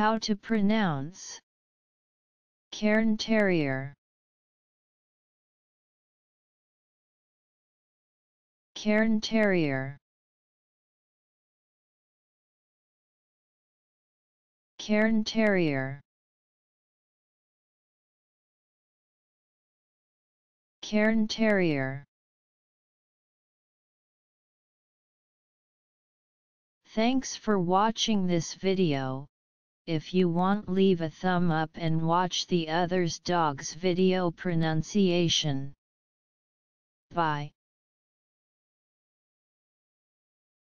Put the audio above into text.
How to pronounce Cairn Terrier. Cairn Terrier. Cairn Terrier. Cairn Terrier. Thanks for watching this video. If you want leave a thumb up and watch the others dogs video pronunciation. Bye.